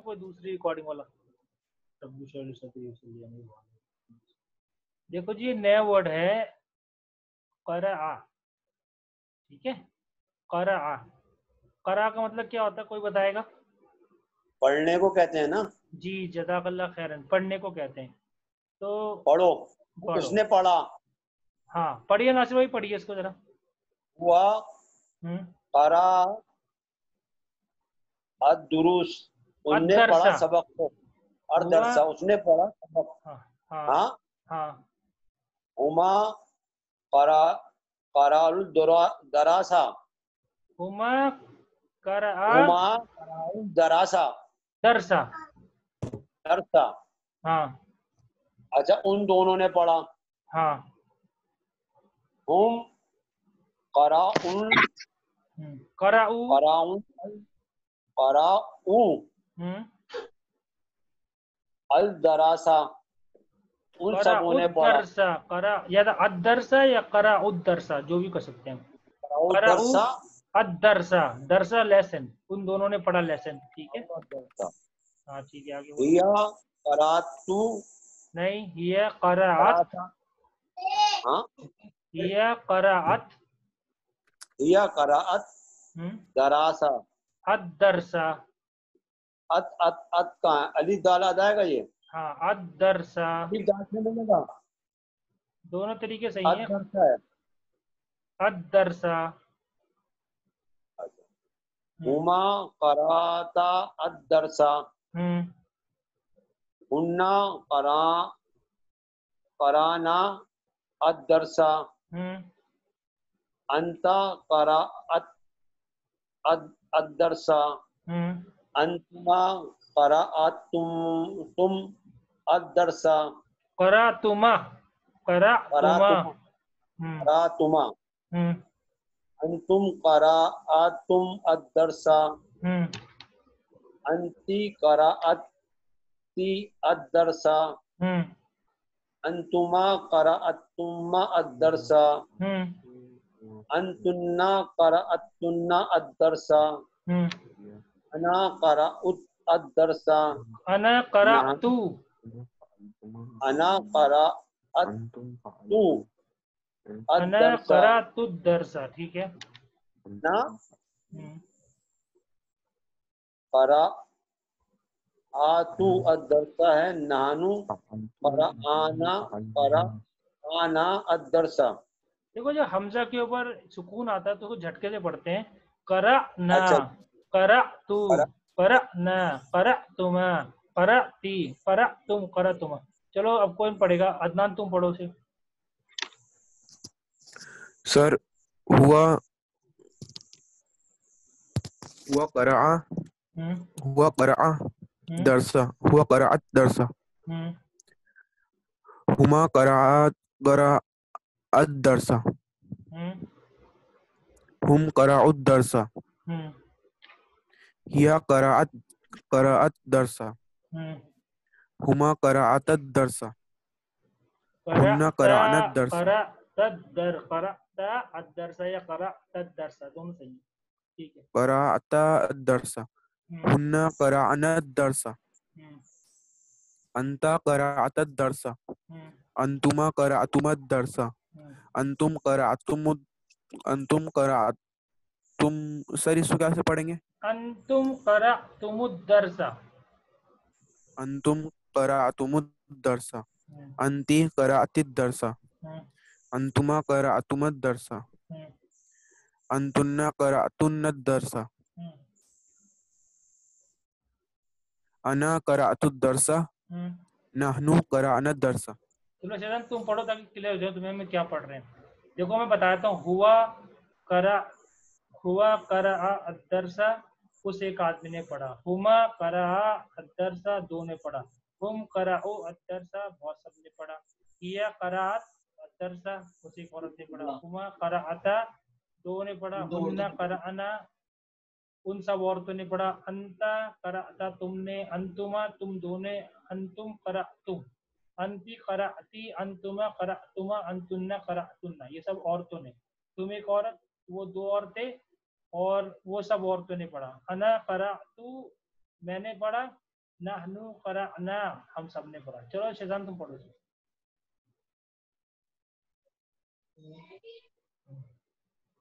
कोई दूसरी रिकॉर्डिंग वाला। देखो जी नया वर्ड है करा ठीक है? करा करा का मतलब क्या होता है कोई बताएगा? पढ़ने को कहते हैं ना? जी जदाकल्ला खैरन पढ़ने को कहते हैं। तो पढ़ो। पढ़ो। किसने पढ़ा? हाँ पढ़िए नासिर भाई पढ़िए इसको जरा। हुआ हम्म। करा अदुरुस उसने पढ़ा सबक को। अरदरसा उसने पढ़ा सबक। हाँ हाँ हाँ? हाँ। उमा करा कराउल दरा- दरासा हुमा करा उमा कराउल दरासा दरसा दरसा हाँ। अच्छा उन दोनों ने पढ़ा। हाँ। हम कराउल हम्म, कराऊ कराउल कराउ हम्म, अल दरासा उन सबों ने पढ़ा। करा या तो अदरसा या करा उद्दरसा जो भी कर सकते हैं। अदरसा दरसा लेसन उन दोनों ने पढ़ा लेसन ठीक है? हाँ ठीक है आगे। हिया करातु। नहीं ये करात। हाँ? ये करात। हिया करात। हम्म, दरासा। अदरसा अत अत अत कहाँ अली दाल अदाएगा ये? हाँ अदरसा अली दाल से मिलेगा? दोनों तरीके सही है। दरसा है। अदरसा हम्म, हुमा कराता अत दरसा हम्म। हुन्ना करा कराना अत दरसा हम्म। अंता करा अत अत अत दरसा अंतमा करा तुम तुम अत दरसा करा तुमा करा करा तुमा करा तुमा अंतुम करा तुम अत हम्म। अंति करा अति हम्म। अंतुमा करा अतुम्मा अत हम्म। अंतुन्ना करा अतुन्ना अना करा अत अना करा तू। अना करा अतु अत अना करा तू दरसा ठीक है? ना। हम्म। करा आतु अत दरसा है नानु। करा आना करा आना अत दरसा देखो जो हमजा के ऊपर सुकून आता है तो झटके से पढ़ते हैं। करा ना। अच्छा। करा तू करा- करा ना करा करा ती करा तुम करा तुम चलो अब कौन पढ़ेगा? अदनान तुम पढ़ो से सर हुआ हुआ करा हम्म। हुआ करा हम्म। दरसा हुआ करात दरसा हम्म। हुमा करा अद दरसा हुम कराउद दरसा हिया करात करात दरसा हम्म। हुमा करात दरसा हुन्ना करा करानत दरसा। दर करा ता अद दरसा या करा तद दरसा दोनों सही ठीक है। कराता दरसा हम्म। हुन्ना करानत दरसा हम्म। अंता करात दरसा अंतुमा करातुमत दरसा अंतुम करातुम अंतुम करात तुम सर इसको कैसे पढ़ेंगे? अंतुम करा तुम दरसा अंतुम करातुमुद दरसा हम्म। अंति करातिद दरसा हम्म। अंतुमा करातुमत दरसा हम्म। अंतुन्ना करातुन्नत दरसा हम्म। अना करातुद दरसा हम्म। नहनु करानत दरसा चलो शरण तुम पढ़ो ताकि क्लियर हो जाए तुम्हें में क्या पढ़ रहे हैं। देखो मैं बताता हूँ। हुआ करा हुआ करा अदरसा उस एक आदमी ने पढ़ा। हुमा करा अदरसा दो ने पढ़ा। हुम करा ओ अदरसा बहुत सबने पढ़ा। किया करात अदरसा उस एक औरत ने पढ़ा। हुमा। करा अता दो ने पढ़ा। हुन्ना करा अना उन सब औरतों ने पढ़ा। अंता करा अता तुमने अंतुमा तुम दोने अंतुम करा तुम। अंति कराती अंतुमा करातुमा अंतुन्ना करातुन्ना ये सब औरतों ने। तुम एक औरत वो दो औरतें और वो सब औरतों ने पढ़ा। अना करा तू मैंने पढ़ा नहनु करअना हम सबने पढ़ा। चलो शेजान तुम पढ़ो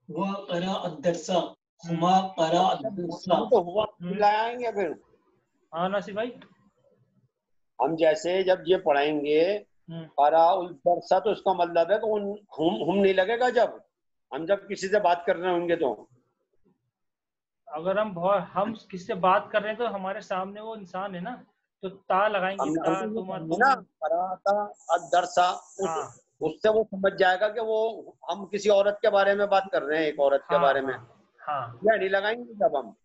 हुआ करा अदरसा हुमा करा अदरसा तो हुआ हम्म। लाएँगे फिर। हाँ नासिर भाई। हम जैसे जब ये पढ़ाएँगे हम्म, करा उल तो इसका मतलब है कि उन हम हम नहीं लगेगा जब। हम जब किसी से बात कर रहे होंगे तो। अगर हम बहुत हम किससे बात कर रहे हैं तो हमारे सामने वो इंसान है ना तो ता लगाएँगे ता तुम तो हाँ। उससे वो समझ जाएगा कि वो हम किसी औरत के बारे में बात कर रहे हैं एक औरत हाँ, के बारे में। हाँ, हाँ। या नहीं लगाएँगे जब हम।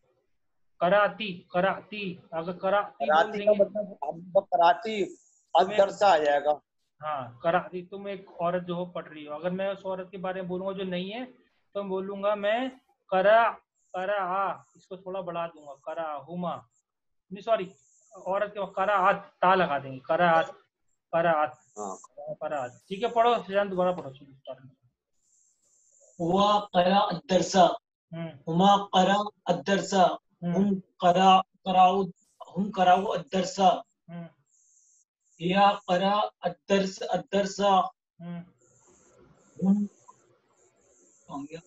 कराती कराती अगर कराती कराती का मतलब हम जब कराती अदरसा आ जाएगा। हाँ कराती तुम एक औरत जो हो पढ़ रही हो। अगर मैं उस औरत के बारे में बोलूँगा जो नहीं है तो बोलूँगा मैं करा करा इसको थोड़ा बढ़ा दूँगा करा हुमा नहीं सॉरी औरत के करा आत ता लगा देंगे करा आत करा आत हाँ। करा आत ठीक है पढ़ो शेजान दोबारा पढ़ो शुरू हुआ करा। अदरसा। हम्म। हुमा करा अदरसा। हम्म। हम करा कराउ हम कराउ अदरसा। हम्म। या करा अदरस अदरसा। हम्म। हम गया?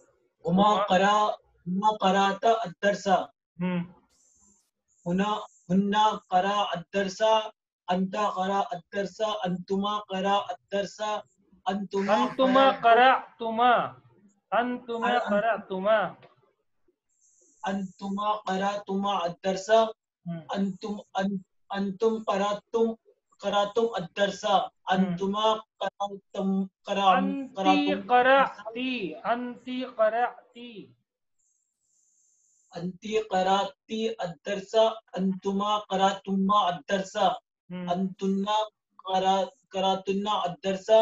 हुमा हुमा- करा हुमा कराता अदरसा। हम्म। हुना हुन्ना करा अदरसा अंता करा अदरसा अंतुमा करा अदरसा अंतुमा अंतुमा करा तुमा। अंतुमा अन- करा तुमा। अंतुमा करा तुमा अदरसा हम्म। अंतुम अन, अंतुम करातुम करातुम अदरसा। अंतुमा करातुम करा अंती कराती अदरसा अंतुमा करातुमा अदरसा हम्म। अंतुन्ना करा करातुन्ना अदरसा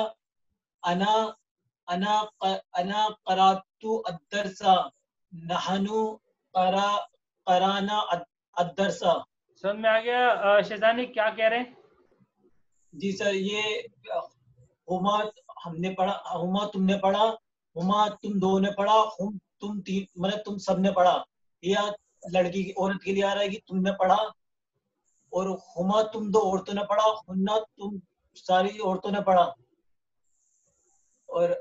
अना अना अना करातु अदरसा नहनु करा कराना अदरसा। समझ में आ गया? शेजानी क्या कह रहे हैं? जी सर ये हुमा हमने पढ़ा हुमा तुमने पढ़ा हुमा तुम दो ने पढ़ा हुम तुम तीन मतलब तुम सबने पढ़ा। या लड़की की औरत के लिए आ रहा है कि तुमने पढ़ा? और हुमा तुम दो औरतों ने पढ़ा हुन्ना तुम सारी औरतों ने पढ़ा। और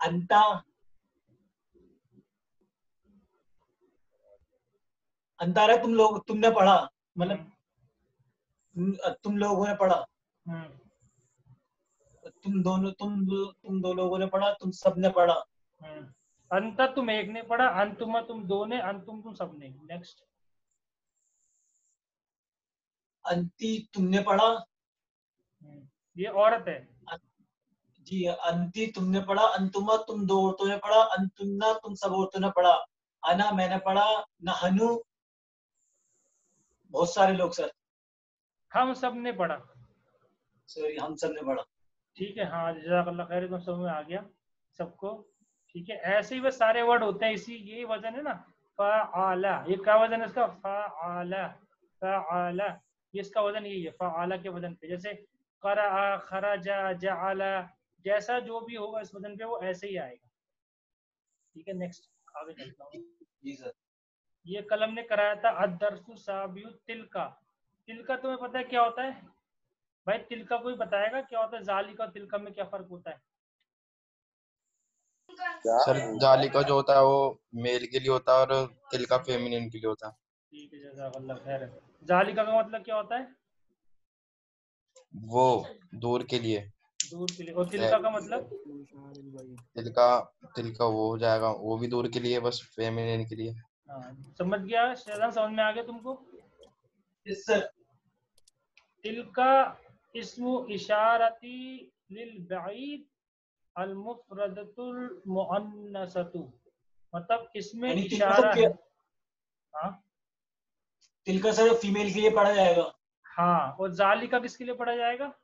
अंता अंतारा तुम लोग तुमने पढ़ा। मतलब तुम, तुम लोगों ने पढ़ा। हम्म, तुम दोनों तुम तुम दो लोगों ने पढ़ा तुम सबने पढ़ा। हम्म। अंत तुम एक ने पढ़ा अंतुमा तुम दो ने अंतुम तुम सबने। नेक्स्ट अंती तुमने पढ़ा? ये औरत है। जी अंति तुमने पढ़ा अंतुमा तुम दो औरतों ने पढ़ा अंतुन्ना तुम सब औरतों ने पढ़ा। अना मैंने पढ़ा नहनु बहुत सारे लोग सर। हम सबने पढ़ा। सॉरी हम सबने पढ़ा। ठीक है हाँ जजाकल्ला खैर एकदम समझ में आ गया सबको। ठीक है ऐसे ही बस सारे वर्ड होते हैं इसी यही वज़न है ना फ़ाआला ये क्या वज़न है इसका? फ़ाआला फ़ाआला ये इसका वज़न यही है फ़ाआला के वज़न पे जैसे करा खराजा जाला जैसा जो भी होगा इस वज़न पे वो ऐसे ही आएगा। ठीक है नेक्स्ट आगे चलता हूँ। ये कलम ने कराया था अदरसु साबियु तिलका। तिलका तुम्हें पता है क्या होता है? भाई तिलका कोई बताएगा क्या होता है? जालिका और तिलका में क्या फ़र्क होता है? क्या? सर जाली का जो होता है वो मेल के लिए होता है और तिल का फेमिनिन के लिए होता है। ठीक है खैर है। का मतलब क्या होता है? वो दूर के लिए। दूर के लिए। और तिलका का मतलब? तिल का तिल का वो हो जाएगा। वो भी दूर के लिए बस फेमिनिन के लिए। हाँ समझ गया। शेजान समझ में आ गया तुमको? यस सर तिलका इसमु इशारती लिल बईद अल मुफरदतुल मुअन्नसतु मतलब इसमें इशारा है? हाँ? तिलका सर फीमेल के लिए पढ़ा जाएगा। हाँ और जालिका किसके लिए पढ़ा जाएगा?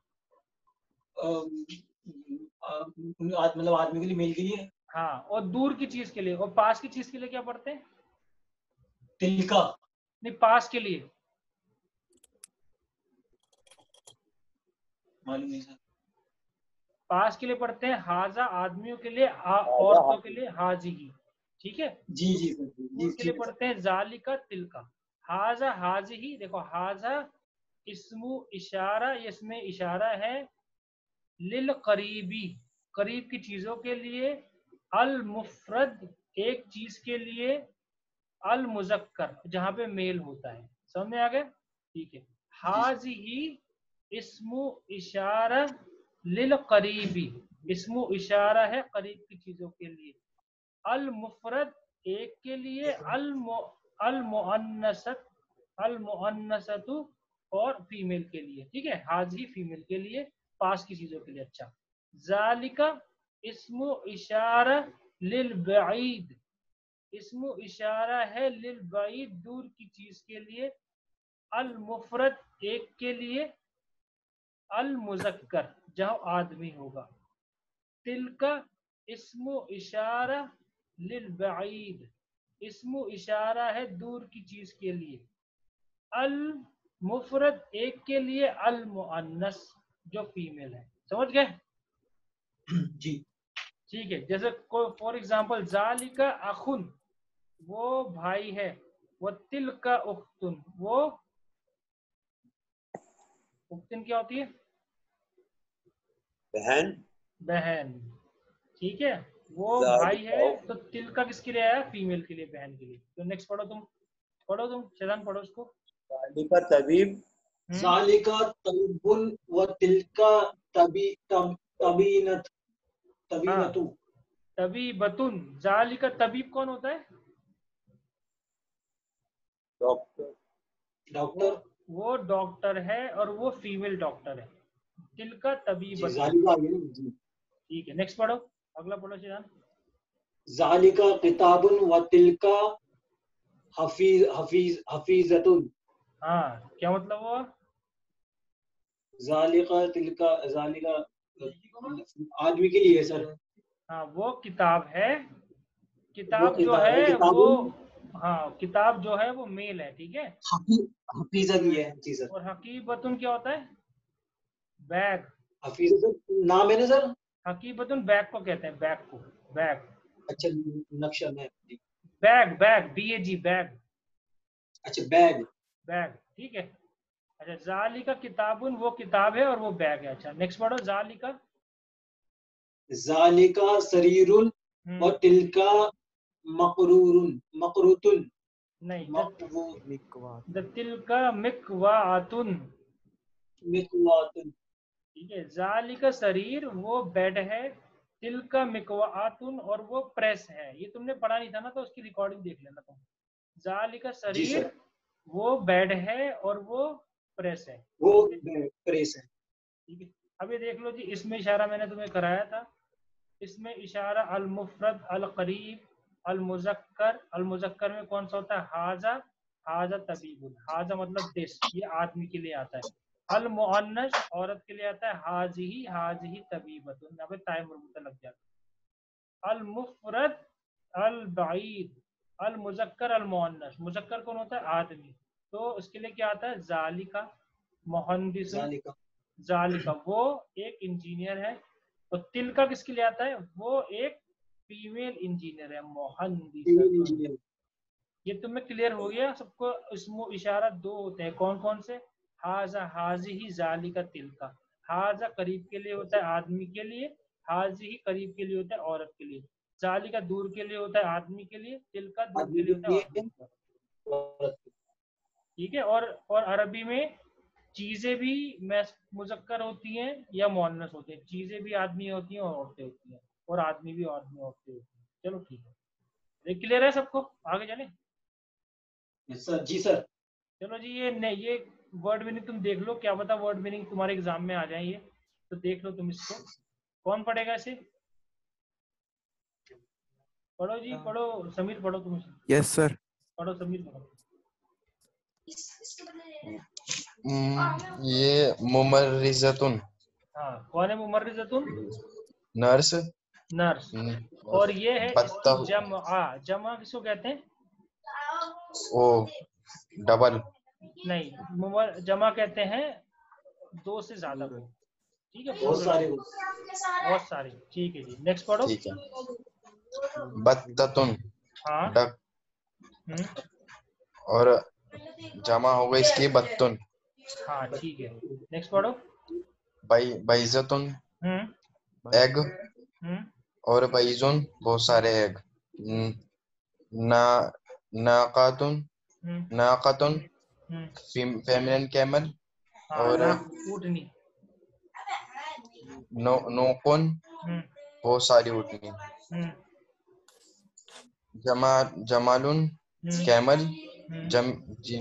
मतलब आदमी के लिए मेल के लिए। हाँ और दूर की चीज़ के लिए और पास की चीज़ के लिए क्या पढ़ते हैं? तिलका। नहीं पास के लिए। मालूम नहीं सर पास के लिए पढ़ते हैं हाजा आदमियों के लिए औरतों के लिए हाजी ठीक है? जी जी जी दूर के लिए है, पढ़ते हैं जालिका तिलका। हाजा हाजी ही देखो हाजा इसमु इशारा इसमें इशारा है लिल करीबी करीब की चीज़ों के लिए अल मुफरद एक चीज़ के लिए अल मुजक्कर जहाँ पे मेल होता है। समझ में आ गया? ठीक है। हाज ही इसमु इशारा लिल करीबी, इसमो इशारा है करीब की चीज़ों के लिए। अल मुफरद, एक के लिए, अल मु- अल मुअन्नसत, अल मुअन्नसतु, और फीमेल के लिए, ठीक है? हाजी फीमेल के लिए, पास की चीज़ों के लिए अच्छा। जालिका, इसमु इशारा लिल बईद, इसमो इशारा है लिल बईद, दूर की चीज़ के लिए। अल मुफरद, एक के लिए, अल मुजक्कर जहाँ आदमी होगा। तिलका इसमु इशारा लिल बईद। इसमु इशारा है दूर की चीज़ के लिए। अल मुफरद एक के लिए अल मुअन्नस जो फीमेल है। समझ गए? जी। ठीक है जैसे फॉर एग्जांपल जालिका अखुन वो भाई है वो तिल का उख्तुन वो उख्तुन क्या होती है? बहन। बहन। ठीक है? वो भाई है तो तिल का किसके लिए आया? फीमेल के लिए बहन के लिए। तो नेक्स्ट पढ़ो तुम। पढ़ो तुम शैतान पढ़ो उसको। जालिका तबीब। हम्म, जालिका तबुन व तिलका तबी तब तबीनत तबीनतु। तबी बतुन जालिका तबीब कौन होता है? डॉक्टर। डॉक्टर। वो डॉक्टर है और वो फीमेल डॉक्टर है। तिल का तबी जी बतुन जालिका आ गया ना जी। ठीक है नेक्स्ट पढ़ो। अगला पढ़ो शैतान जालिका किताबुन व तिलका हफीज हफीज हफीजतुन। हाँ क्या मतलब हुआ? जालिका तिलका जालिका आदमी के लिए सर। हाँ वो किताब है। किताब जो है, वो हाँ किताब जो है वो मेल है ठीक है? हफीजा भी है जी सर। और हकीबतुन क्या होता है? बैग नाम है ना सर? हकीबतुन बैग को कहते हैं बैग को बैग अच्छा नक्शा में bag bag B A G bag अच्छा बैग। बैग ठीक है। अच्छा जालिका किताबुन वो किताब है और वो बैग है। अच्छा नेक्स्ट पढ़ो जालिका। जालिका सरीरुन हम्म, और तिलका मकरूरुन मकरूतुन। नहीं द तिलका मिकवातुन। मिकवातुन। ठीक है जालिका शरीर वो बेड है तिल का मिकवातुन और वो प्रेस है। ये तुमने पढ़ा नहीं था ना तो उसकी रिकॉर्डिंग देख लेना तुम। जालिका जी शरीर वो बेड है और वो प्रेस है। वो प्रेस है? ठीक है? अब ये देख लो जी इसमें इशारा मैंने तुम्हें कराया था। इसमें इशारा अल मुफरद अल करीब अल मुजक्कर अल मुजक्कर में कौन सा होता है? हाजा हाजा तबीबुल। हाजा मतलब दिस ये आदमी के लिए आता है। अल औरत के लिए आता है हाज ही हाज ही तबीबतुन। यहाँ पे ताय लग जाता है। अल मुफरद अल बाईद अल मुजक्कर अल मुजक्कर कौन होता है? आदमी। तो उसके लिए क्या आता है? जालिका मोहनदिस जालिका। जालिका। वो एक इंजीनियर है। और तिल का किसके लिए आता है? वो एक फीमेल इंजीनियर है मोहनदिस ये तुम्हें क्लियर हो गया? सबको इसमें इशारा दो होते हैं। कौन कौन से? हाजा हाजी ही जाली का तिल का। हाजा करीब के लिए होता है आदमी के लिए हाजी ही करीब के लिए होता है औरत के लिए। जाली का दूर के लिए होता है आदमी के लिए तिल का दूर के लिए होता है। ठीक है और और अरबी में चीज़ें भी मुजक्कर होती हैं या मोनस होते हैं। चीज़ें भी आदमी होती हैं और औरतें होती हैं और आदमी भी आदमी औरतें होती हैं। चलो ठीक है। क्लियर है सबको? आगे चले? सर जी सर चलो जी ये ये वर्ड मीनिंग तुम देख लो क्या पता वर्ड मीनिंग तुम्हारे एग्ज़ाम में आ जाए ये। तो देख लो तुम इसको। कौन पढ़ेगा इसे? पढ़ो जी पढ़ो समीर पढ़ो तुम इसे। यस सर पढ़ो समीर पढ़ो। हम्म, ये मुमर्रिजतुन हाँ कौन है मुमर्रिजतुन नर्स। नर्स। हम्म, और ये है जमा जमा किसको कहते हैं? ओ डबल। नहीं मुमर जमा कहते हैं दो से ज़्यादा को ठीक है? बहुत सारे बहुत सारे। ठीक है जी। नेक्स्ट पढ़ो। ठीक बत्ततुन। हाँ। डक। हम्म, और जमा होगा इसकी बत्तुन। हाँ ठीक है। नेक्स्ट पढ़ो। बाई बाइजतुन हम्म। एग। हम्म। और बाइजुन बहुत सारे एग। न- ना नाकातुन। हम्म। नाकातुन। हम्म फेमिनिन कैमल और- ना ऊँटनी नो नोकुन हम्म। बहुत सारी उठनी हम्म। जमा जमालुन हम्म। कैमल हम्म। जम जि,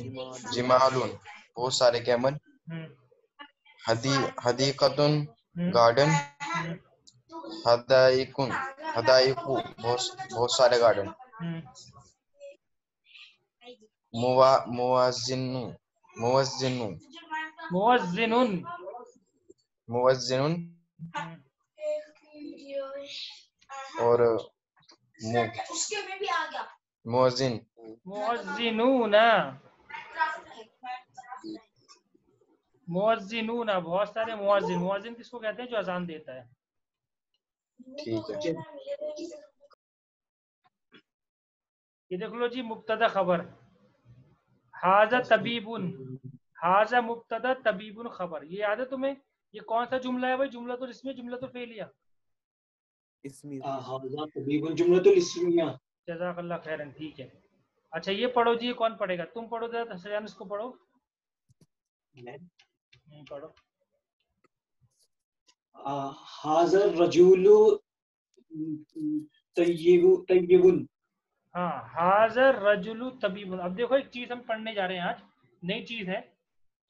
जिमालुन। बहुत सारे कैमल हम्म। हदी हदीकतुन हम्म। गार्डन। हम्म। हदाइकुन हदाइकु बहुत बहुत सारे गार्डन। मुवाजिनु और बहुत सारे मुअज्जिन मुअज्जिन किसको कहते हैं जो अजान देता है? ठीक है। ये देख लो जी मुब्तदा खबर। हाजा तबीबुन। हाजा मुब्तदा तबीबुन खबर। ये याद है तुम्हें? ये कौन सा जुमला है भाई? जुमला तो इसमें जुमला तो फेलिया? इसमें। हाजा तबीबुन जुमलतुल इस्मिया। जजाकल्ला खैरन ठीक है। अच्छा ये पढ़ो जी ये कौन पढ़ेगा? तुम पढ़ो जरा सजान इसको पढ़ो। हम्म, पढ़ो। हाजर रजूलु तय्यिबु तय्यिबुन। हाँ हाजर रजुलु तबीबुन अब देखो एक चीज़ हम पढ़ने जा रहे हैं आज। नई चीज़ है।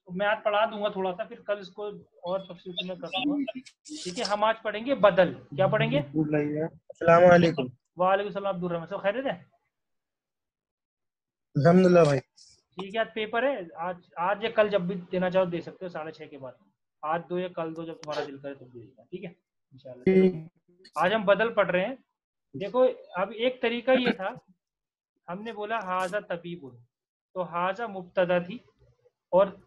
मैं आज पढ़ा दूँगा थोड़ा सा फिर कल इसको और तफसील में कर दूँगा। ठीक है हम आज पढ़ेंगे बदल। क्या पढ़ेंगे? वालेकुम वालेकुम सलाम अब्दुल सब खैरियत है? अल्हम्दुलिल्लाह भाई। ठीक है आज पेपर है। आज आज या कल जब भी देना चाहो दे सकते हो साढ़े छह के बाद। आज दो या कल दो जब तुम्हारा दिल करे तब दे देना। ठीक है? इंशाल्लाह। आज हम बदल पढ़ रहे हैं। देखो अब एक तरीका ये था हमने बोला हाजा तबीबुन। तो हाजा मुबतदा थी और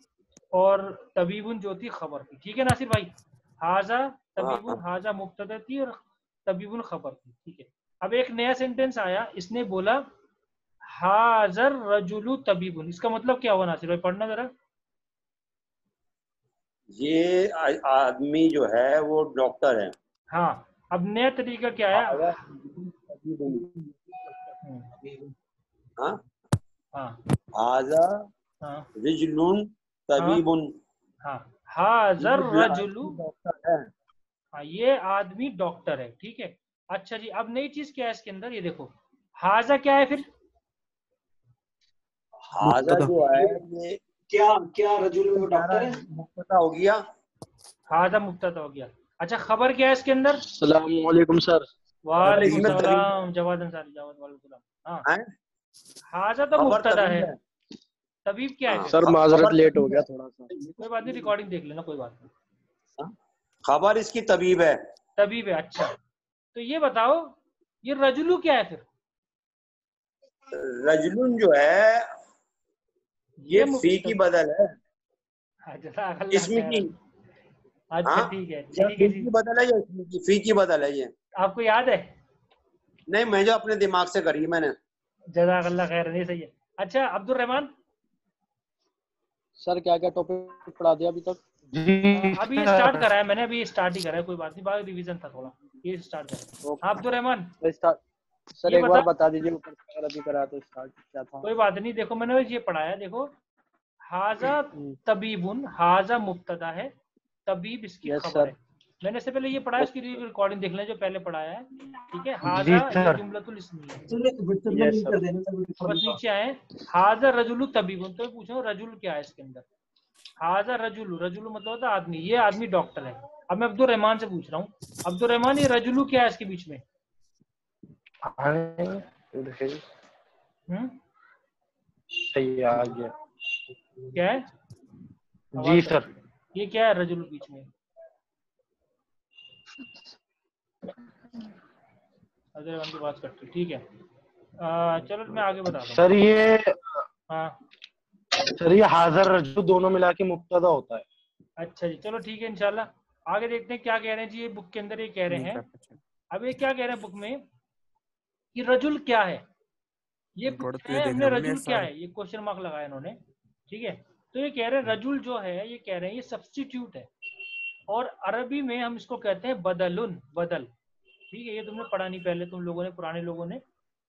और तबीबुन जो थी खबर थी। ठीक है नासिर भाई? हाजा तबीबुन हाजा मुब्तदा थी और तबीबुन खबर थी। ठीक है। अब एक नया सेंटेंस आया इसने बोला हाजर रजुलु तबीबुन। इसका मतलब क्या हुआ नासिर भाई? पढ़ना जरा। ये आदमी जो है वो डॉक्टर है। हाँ। अब नया तरीका क्या आया हाँ हाँ हाजा हाँ। रिजलुन तबीबुन। हाँ। हाजर रजुलु। डॉक्टर है। हाँ ये आदमी डॉक्टर है ठीक है? अच्छा जी अब नई चीज़ क्या है इसके अंदर? ये देखो। हाजा क्या है फिर? हाजा जो है ये क्या क्या रजूल में डॉक्टर है? पता हो गया। हाजा मुफ्तदा हो गया। अच्छा खबर क्या है इसके अंदर? सलाम वालेकुम सर वालेकुम सलाम जवाद अंसारी जवाद वालेकुम सलाम। हाँ। हैं? हाजा तो मुफ्तदा है। तबीब क्या है? हाँ। सर माजरत लेट हो गया थोड़ा सा। कोई बात नहीं रिकॉर्डिंग देख लेना कोई बात नहीं। खबर इसकी तबीब है। तबीब है अच्छा। तो ये बताओ ये रजुलू क्या है फिर? रजलुन जो है ये फ़ी की बदल है। हाँ, इसमें की अच्छा हाँ? ठीक है या ठीक है फ़ी की बदल है या इसमें की फ़ी की बदल है ये? आपको याद है? नहीं मैं जो अपने दिमाग से करी मैंने। जजाकल्ला खैर नहीं सही है। अच्छा अब्दुल रहमान सर क्या क्या टॉपिक पढ़ा दिया अभी तक? अभी स्टार्ट करा है मैंने अभी स्टार्ट ही करा है कोई बात नहीं बाद रिवीजन था थोड़ा ये स्टार्ट करा अब्दुल रहमान स्टार्ट सर एक बार बता- बता दीजिए ऊपर अगर अभी करा तो स्टार्ट क्या था? कोई बात नहीं देखो मैंने ये पढ़ाया देखो हाजा तबीबुन हाजा मुब्तदा है तबीब इसकी खबर है। मैंने इससे पहले ये पढ़ाया इसकी रिकॉर्डिंग देख लें जो पहले पढ़ाया है। ठीक है हाजा ये जुमलतुल बस नीचे आए हाजा रजुलु तबीबुन तो पूछ रहा रजुल क्या है इसके अंदर। हाजा रजुलु रजुलु मतलब होता आदमी ये आदमी डॉक्टर है। अब मैं अब्दुल रहमान से पूछ रहा हूँ अब्दुल रहमान ये रजुलु क्या है इसके बीच में? हम्म? आ गया क्या है? जी सर। ये क्या है रजुल बीच में? अजय की बात करते ठीक है? आ, चलो मैं आगे बता दूँ। सर ये हाँ। सर ये हाजिर रजू दोनों मिला के मुक्तदा होता है। अच्छा जी चलो ठीक है इनशाला आगे देखते हैं क्या कह रहे हैं जी ये बुक के अंदर ये कह रहे हैं। अब ये क्या कह रहे हैं बुक में? कि रजुल क्या है? ये है हमने रजुल क्या है? ये क्वेश्चन मार्क लगाया इन्होंने ठीक है? तो ये कह रहे हैं रजुल जो है ये कह रहे हैं ये सब्सटीट्यूट है। और अरबी में हम इसको कहते हैं बदलुन बदल। ठीक है ये तुमने पढ़ा नहीं पहले तुम लोगों ने पुराने लोगों ने।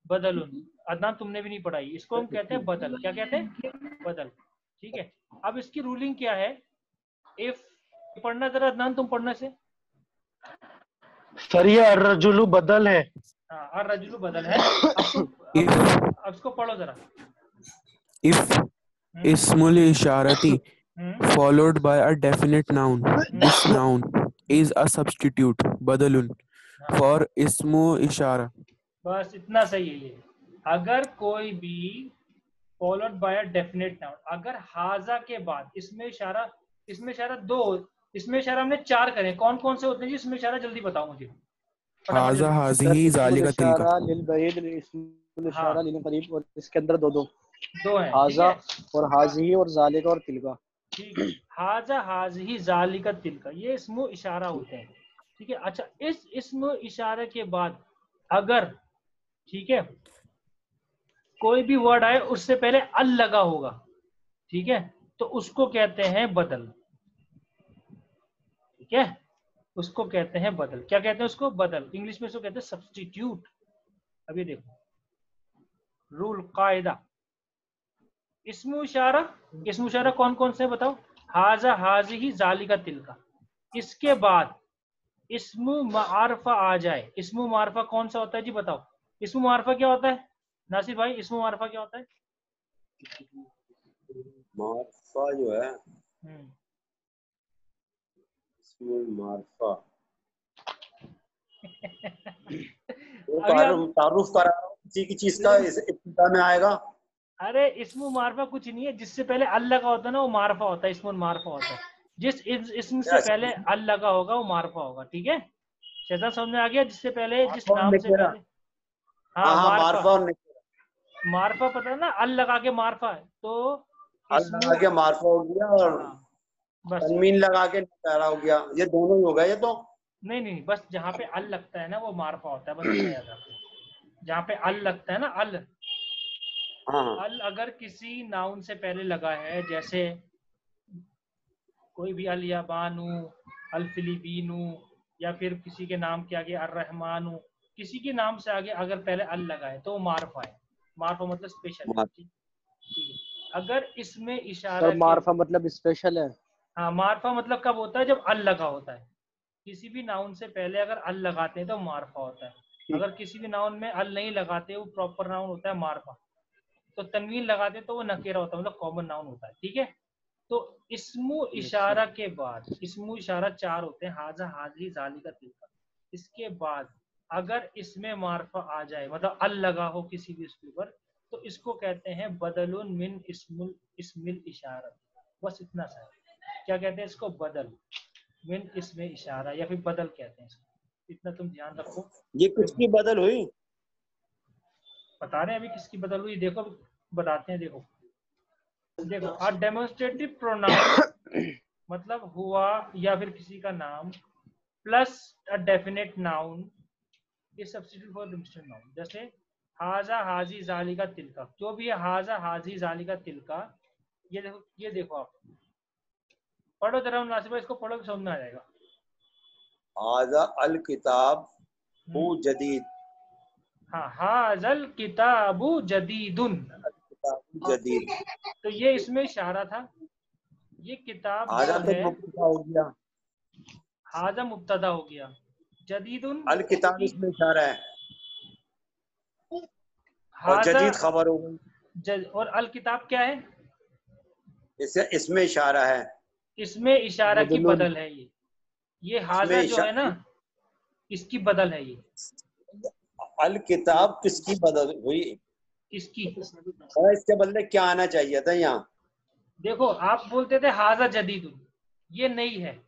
बदलुन अदनान तुमने भी नहीं पढ़ाई। इसको हम कहते हैं बदल। क्या कहते हैं? बदल। ठीक है अब इसकी रूलिंग क्या है? इफ़ पढ़ना जरा अदनान तुम पढ़ने से। सर ये अर्रजुलु बदल है। हाँ और रजुल बदल है। अब अब- अब इसको पढ़ो जरा। ismul isharati hmm, followed by a definite noun. This noun is a substitute badalun हाँ। for ismu ishara. बस इतना सही है ये। अगर कोई भी followed by a definite noun अगर हाजा के बाद इसमें इशारा इसमें इशारा दो इसमें इशारा हमने चार करे कौन कौन से होते हैं जी? इसमें इशारा जल्दी बताओ मुझे। फटाफट haza जल्दी। hazihi zalika tilka इशारा लिलबईद लिल इशारा हाँ। लिलकरीब और इसके अंदर दो दो दो हैं हाजा और हाजी और जालिका और तिलका। ठीक है हाजा हाजही जालिका तिलका ये इसमें इशारा होते हैं। ठीक है? अच्छा इस इसमें इशारे के बाद अगर, ठीक है, कोई भी वर्ड आए, उससे पहले अल लगा होगा। ठीक है? तो उसको कहते हैं बदल। ठीक है? उसको कहते हैं बदल। क्या कहते हैं उसको? बदल। इंग्लिश में उसको कहते हैं सब्सटीट्यूट अभी देखो। रूल कायदा। इसमें इशारा इसमें इशारा कौन कौन से बताओ? हाजा हाजी ही जाली का तिलका इसके बाद इसमु मारफा आ जाए। इसमु मारफा कौन सा होता है जी बताओ? इसमु मारफा क्या होता है? नासिर भाई इसमु मारफा क्या होता है? मारफा जो है हम्म, इसमें मारफा। तारुफ तारुफ करा किसी की चीज़ का इस में आएगा। अरे इसमु मारफा कुछ नहीं है जिससे पहले अल्लाह का होता है ना वो मारफा होता है इसमु मारफा होता है। जिस इसम से पहले अल्लाह का होगा वो मारफा होगा ठीक है? शैतान समझ में आ गया? जिससे पहले जिस नाम से पहले हाँ हाँ मारफा। मारफा पता है ना अल लगा के मारफा है तो अल लगा के मारफा हो गया और हाँ, बस। तनमीन लगा के नकारा हो गया। ये दोनों ही हो गए ये तो? नहीं नहीं बस जहाँ पे अल लगता है ना वो मारफा होता है बस जहाँ पे अल लगता है ना अल हाँ हाँ अल अगर किसी नाउन से पहले लगा है जैसे कोई भी अल याबानू अल फिलिबीनू या फिर किसी के नाम के आगे अर रहमानू किसी के नाम से आगे अगर पहले अल लगा है तो वो मारफा है मारफा मतलब स्पेशल है अगर इसमें इशारा सर मारफा मतलब स्पेशल है। हाँ मारफा मतलब कब होता है? जब अल लगा होता है। किसी भी नाउन से पहले अगर अल लगाते हैं तो मारफा होता है। अगर किसी भी नाउन में अल नहीं लगाते वो प्रॉपर नाउन होता है मारफा तो तनवीन लगाते तो वो नकेरा होता है मतलब कॉमन नाउन होता है ठीक है? तो इसमु इशारा के बाद इसमु इशारा चार होते हैं हाजा हाजी जाली का तिलका। इसके बाद अगर इसमें मारफा आ जाए मतलब अल लगा हो किसी भी उसके ऊपर तो इसको कहते हैं बदलुन मिन इसमुल इसमिल इशारा। बस इतना सा है। क्या कहते हैं इसको? बदल। मिन इसमें इशारा या फिर बदल कहते हैं इसको। इतना तुम ध्यान रखो। ये किसकी बदल हुई? बता रहे हैं अभी किसकी बदल हुई देखो बताते हैं देखो। देखो अ डेमोन्स्ट्रेटिव प्रोनाउन मतलब हुआ या फिर किसी का नाम plus a definite noun is substitute for demonstrative noun जैसे हाजा हाजी जाली का तिलका जो भी है हाजा हाजी जाली का तिलका ये देखो ये देखो आप। पढ़ो जरा भाई इसको पढ़ो समझ में आ जाएगा। आजा अल किताब हम्म, हु जदीद। हाँ हाजल किताबु जदीदुन। किताब जदीद। तो ये इसमें इशारा था। ये किताब है हो गया। हाजा मुब्तदा हो गया। जदीदुन अल किताब इसमें इशारा है। और जदीद खबर हो गई। और अल किताब क्या है? इसे इसमें इशारा है। इसमें इशारा की बदल है ये। ये हाजा जो है ना इसकी बदल है ये। अल किताब किसकी बदल हुई? इसकी और इसके बदले क्या आना चाहिए था यहाँ? देखो आप बोलते थे हाजा जदीदुन ये नहीं है।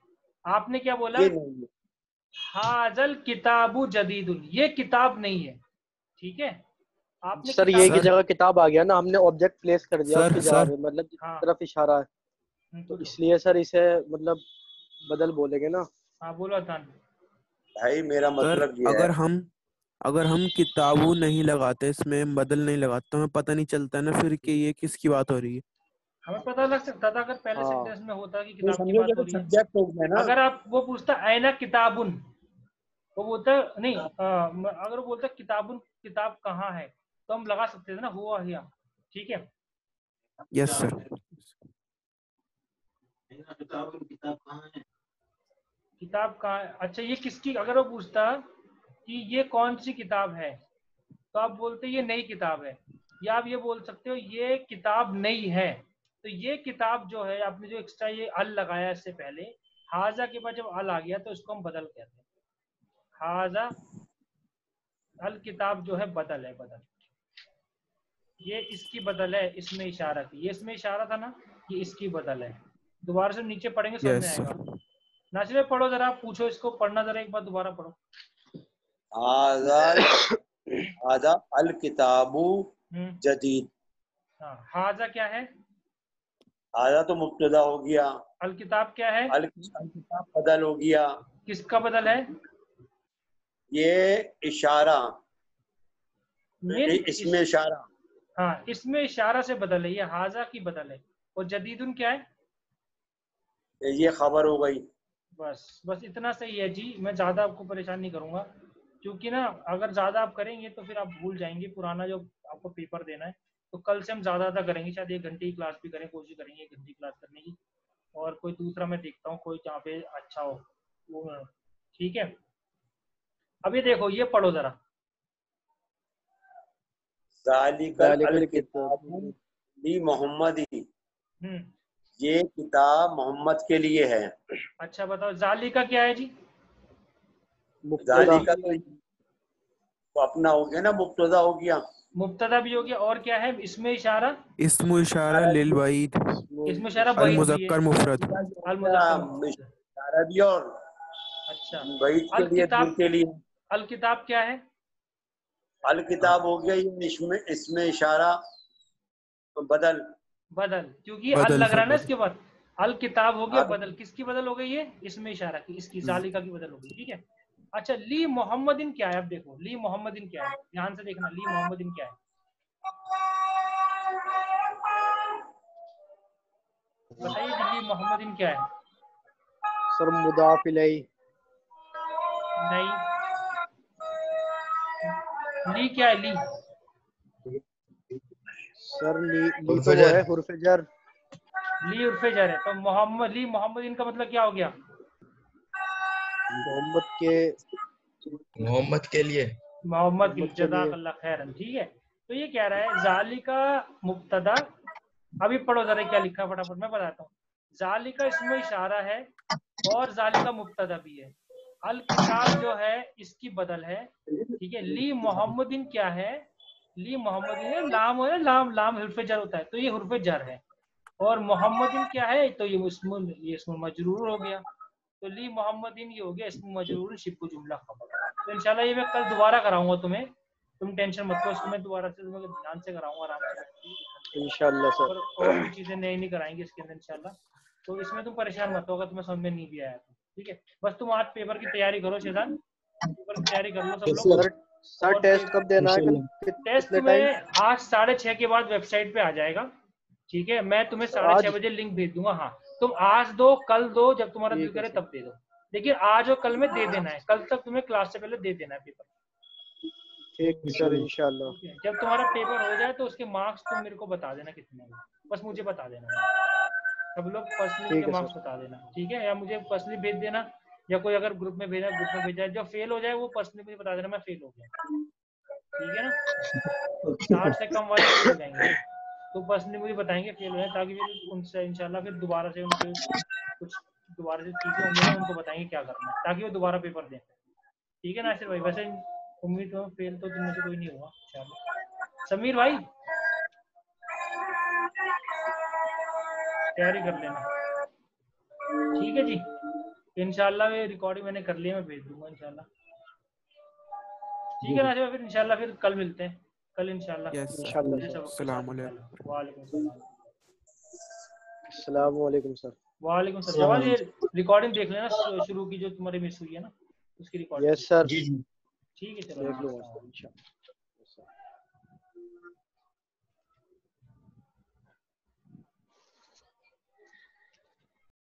आपने क्या बोला? हाजल किताबु जदीदुन ये किताब नहीं है। ठीक है? आपने सर ये की जगह किताब आ गया ना हमने ऑब्जेक्ट प्लेस कर दिया सर, सर। मतलब हाँ। तरफ़ इशारा है। हम्म, तो तो- इसलिए सर इसे मतलब बदल बोलेंगे ना। हाँ बोलो भाई मेरा मतलब ये अगर है हम अगर हम किताबू नहीं लगाते इसमें बदल नहीं लगाते तो हमें पता नहीं चलता ना फिर कि ये किसकी बात हो रही है। हमें पता लग सकता था अगर पहले हाँ। सेंटेंस में होता कि किताब की बात हो रही है। हो ना। अगर आप वो पूछता ऐना किताबुन? वो बोलता नहीं आ, अगर वो बोलता किताबुन किताब कहाँ है? तो हम लगा सकते थे ना हुआ हिया ठीक है? यस सर किताब कहाँ है? किताब कहाँ अच्छा ये किसकी अगर वो पूछता कि ये कौन सी किताब है? तो आप बोलते ये नई किताब है। या आप ये बोल सकते हो ये किताब नई है। तो ये किताब जो है आपने जो एक्स्ट्रा ये अल लगाया इससे पहले हाजा के बाद जब अल आ गया तो इसको हम बदल कहते हैं। हाजा अल किताब जो है बदल है बदल। ये इसकी बदल है इसमें इशारा थी ये इसमें इशारा था ना ये इसकी बदल है। दोबारा से नीचे पढ़ेंगे समझ यस आएगा। सर नासिर भाई पढ़ो जरा पूछो इसको पढ़ना जरा एक बार दोबारा पढ़ो। हाजा हाजा अल किताबु हम्म। जदीद। हाँ हाजा क्या है? हाजा तो मुब्तदा हो गया। अल किताब क्या है? अल अल किताब बदल हो गया। किसका बदल है? ये इशारा। इसमें इशारा। हाँ इसमें इशारा से बदल है ये हाजा की बदल है। और जदीदुन क्या है? ये खबर हो गई। बस बस इतना सही है जी मैं ज़्यादा आपको परेशान नहीं करूँगा। क्योंकि ना अगर ज़्यादा आप करेंगे तो फिर आप भूल जाएँगे पुराना जो आपको पेपर देना है तो कल से हम ज़्यादा ज़्यादा करेंगे शायद एक घंटे की क्लास भी करें कोशिश करेंगे एक घंटे की क्लास करने की। और कोई दूसरा मैं देखता हूँ कोई जहाँ पे अच्छा हो वो ठीक है? अभी देखो ये पढ़ो जरा। मोहम्मदी। हम्म। ये किताब मोहम्मद के लिए है। अच्छा बताओ जाली का क्या है जी? जालिका तो वो अपना हो गया ना मुब्तदा हो गया। मुब्तदा भी हो गया और क्या है? इसमें इशारा? इसमु इशारा लिल वईद इसमें इशारा अल है। मुजक्कर मुफरद। अल। इशारा भी और अच्छा। वहीद के लिए किताब- के लिए। अल किताब क्या है? अल किताब हो गया ये इसमें इसमें इशारा बदल। बदल क्योंकि अल लग रहा है ना इसके बाद। अल किताब हो गया बदल। किसकी बदल हो गई है इसमें इशारा की इसकी जालिका की बदल हो गई ठीक है? अच्छा ली मोहम्मदिन क्या है? अब देखो ली मोहम्मदिन क्या है? ध्यान से देखना ली मोहम्मदिन क्या है? बताइए ली मोहम्मदिन क्या है? सर मुदाफ इलैहि नहीं। ली क्या है ली? सर ली ली तो उर्फे जर। है हुर्फ जर ली उर्फे जर है तो मोहम्मद ली मोहम्मदिन का मतलब क्या हो गया? मोहम्मद के मोहम्मद के लिए। मोहम्मद खैरन ठीक है? तो ये कह रहा है जाली का मुब्तदा अभी पढ़ो जरा क्या लिखा फटाफट मैं बताता हूँ। जाली का इसमें इशारा है और जाली का मुब्तदा भी है। अल किताब जो है इसकी बदल है ठीक है? ली मोहम्मदिन क्या है? ली मोहम्मदिन है लाम है लाम लाम हुर्फ जर होता है तो ये हुर्फ जर है। और मोहम्मदिन क्या है? तो ये इसमें ये इसमें मजरूर हो गया। तो ली मोहम्मदिन ये हो गया इसमें मजरूर शिब्बु जुमला खबर। तो इंशाल्लाह ये मैं कल दोबारा कराऊँगा तुम्हें। तुम टेंशन मत लो इसको मैं दोबारा से तुम्हें ध्यान से कराऊँगा आराम से इंशाल्लाह सर। और भी चीज़ें नई नहीं कराएँगे इसके अंदर इंशाल्लाह। तो इसमें तुम परेशान मत हो अगर तुम्हें समझ में नहीं भी आया तो ठीक है? बस तुम आज पेपर की तैयारी करो शेजान पेपर की तैयारी कर लो सब लोग। सर टेस्ट कब देना है? टेस्ट तुम्हें आज साढ़े छह के बाद वेबसाइट पे आ जाएगा ठीक है? मैं तुम्हें साढ़े छह बजे लिंक भेज दूँगा हाँ। तुम आज दो कल दो जब तुम्हारा दिल करे तब दे दो। लेकिन आज और कल में दे देना है। कल तक तुम्हें क्लास से पहले दे देना है पेपर ठीक सर इंशाल्लाह। जब तुम्हारा पेपर हो जाए तो उसके मार्क्स तुम मेरे को बता देना कितने हैं। बस मुझे बता देना। सब लोग पर्सनली के मार्क्स बता देना ठीक है? या मुझे पर्सनली भेज देना या कोई अगर ग्रुप में भेजा ग्रुप में भेजा जो फेल हो जाए वो पर्सनली मुझे बता देना मैं फेल हो गया। ठीक है ना? साठ से कम वाले हो जाएँगे। तो पर्सनली मुझे बताएँगे फेल हो जाए ताकि फिर उनसे इंशाल्लाह फिर दोबारा से उनके कुछ दोबारा से चीज़ें होंगी उनको बताएँगे क्या करना है ताकि वो दोबारा पेपर दें। ठीक है नासिर भाई वैसे उम्मीद हो फेल तो तुम से कोई नहीं हुआ इंशाल्लाह। समीर भाई? तैयारी कर लेना। ठीक है जी ये रिकॉर्डिंग मैंने कर लिया मैं भेज दूँगा इंशाल्लाह। ठीक है नासिर भाई फिर इनशाला फिर कल मिलते हैं। कल इंशाल्लाह। यस अस्सलाम वालेकुम। वालेकुम वालेकुम सर वालेकुम जवाल ये रिकॉर्डिंग देख लेना शुरू की जो तुम्हारी मिस हुई है ना उसकी रिकॉर्डिंग यस सर जी जी ठीक है चलो। देख लो इंशाल्लाह।